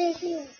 over here.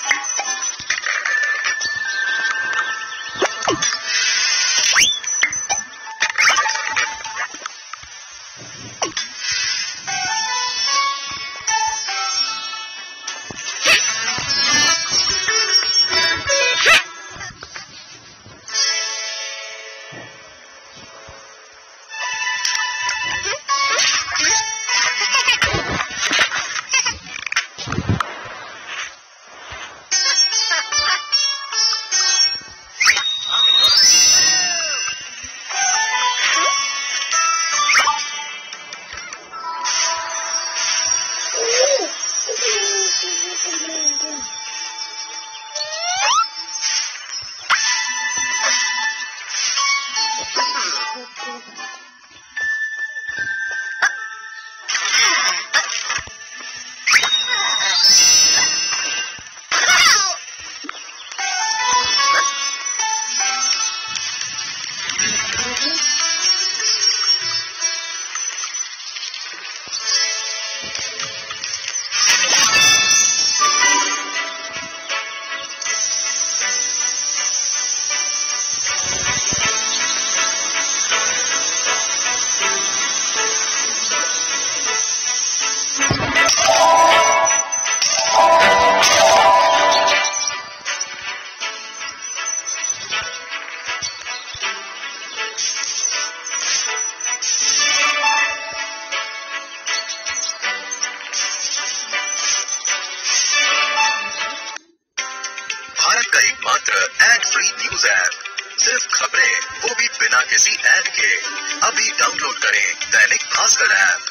Free news app सिर्फ़ खबरें, वो भी बिना किसी ऐड के। अभी डाउनलोड करें दैनिक भास्कर ऐप